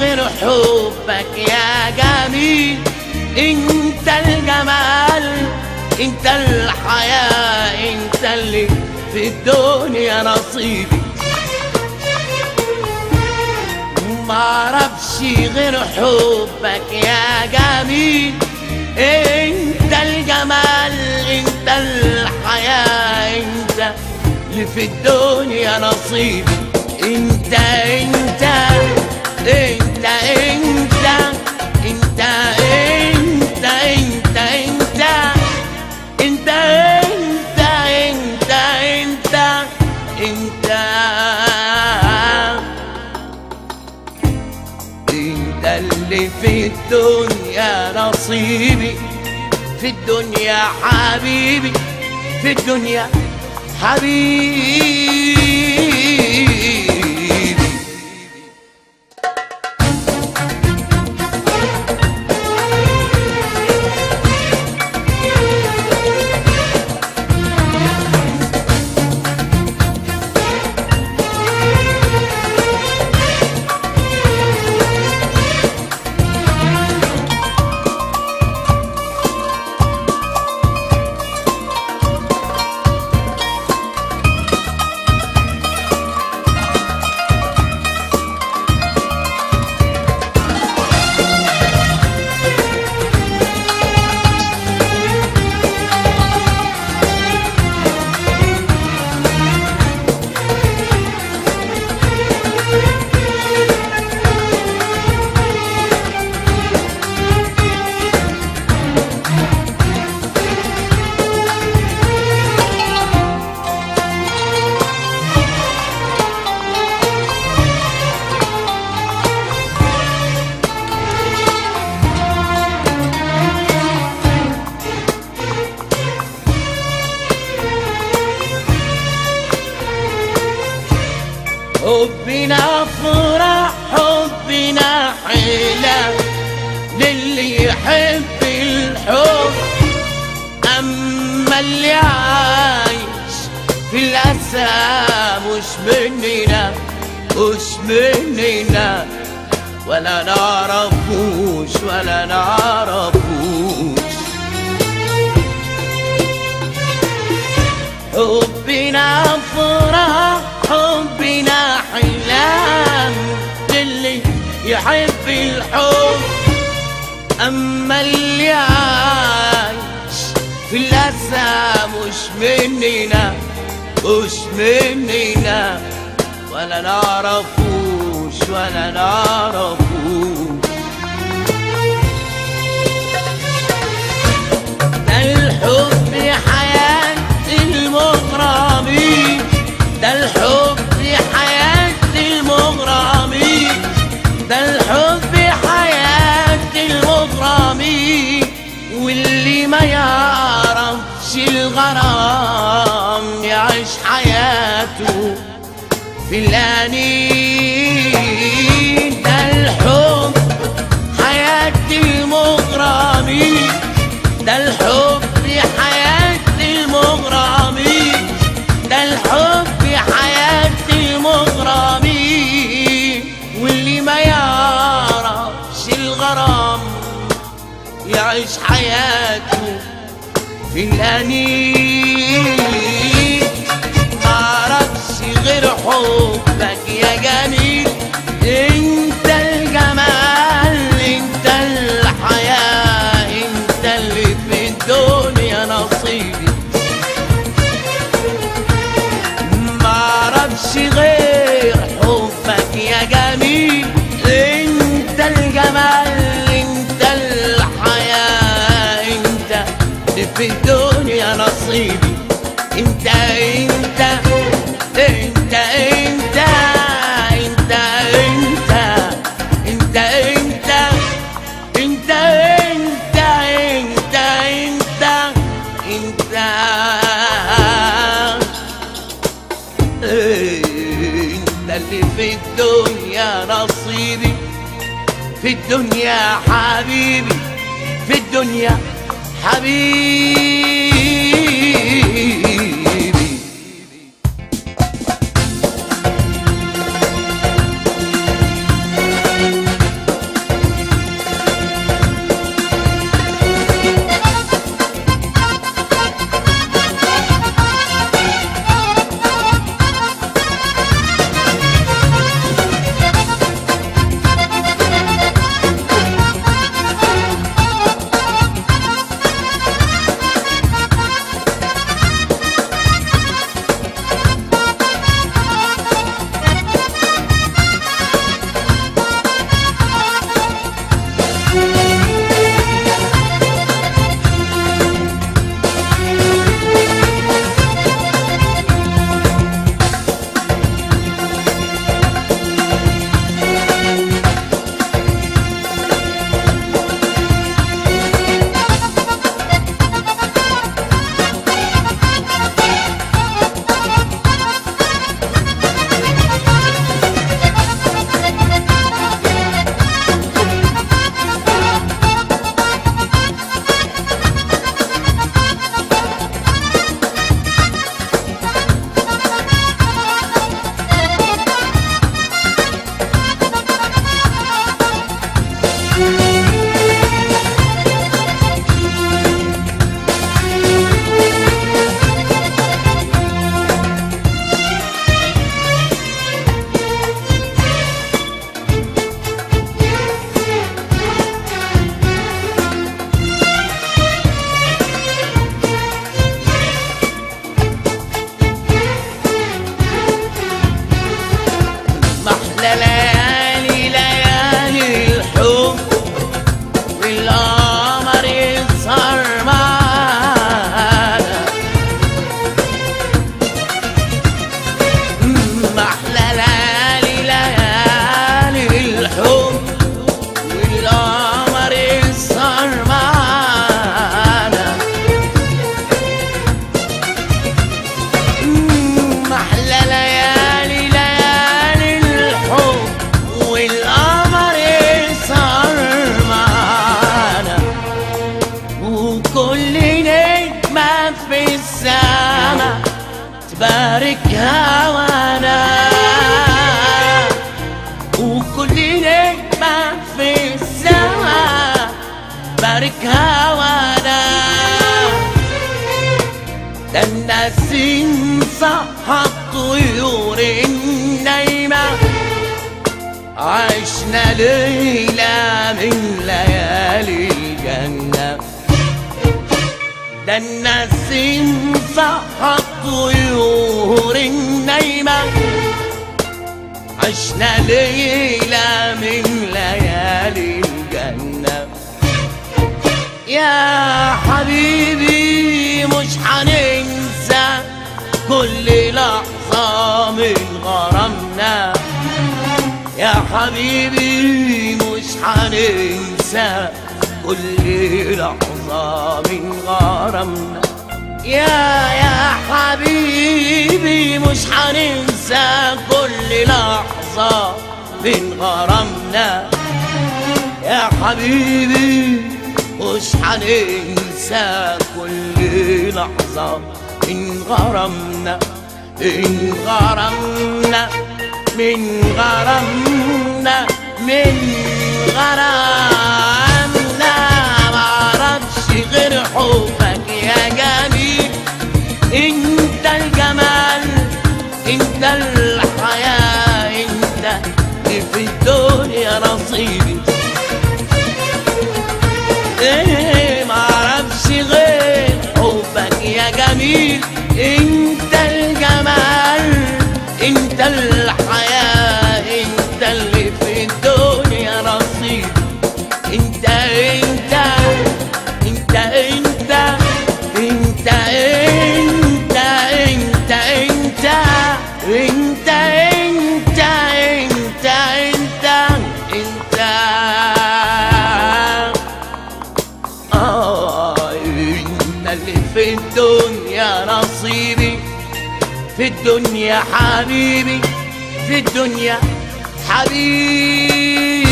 غير حبك يا جميل. انت الجمال انت الحياة انت اللي في الدنيا نصيبي. معرفش غير حبك يا جميل. انت الجمال انت الحياة انت اللي في الدنيا نصيبي. انت انت انت انت انت انت انت انت انت انت انت اللي في الدنيا نصيبي في الدنيا حبيبي في الدنيا حبيبي للي يحب الحب أما اللي عايش في الأسى مش مننا؟ مش مننا؟ ولا نعرفوش ولا نعرفوش. حبنا فرح مننا مش مننا ولا نعرفوش ولا نعرفوش Lani. في الدنيا نصيبي انت انت انت انت انت انت انت انت انت انت انت انت انت انت اللي في الدنيا نصيبي في الدنيا حبيبي في الدنيا حبیب. ده النسيم صح الطيور النايمة عشنا ليلة من ليالي الجنة ده النسيم صح الطيور النايمة عشنا ليلة من يا حبيبي مش هننسى كل لحظة من غرامنا. يا حبيبي مش هننسى كل لحظة من غرامنا. يا يا حبيبي مش هننسى كل لحظة من غرامنا. يا حبيبي مش هننسى كل لحظة. إن غرمنا إن غرمنا من غرمنا من غرمنا في الدنيا حبيبي في الدنيا حبيبي.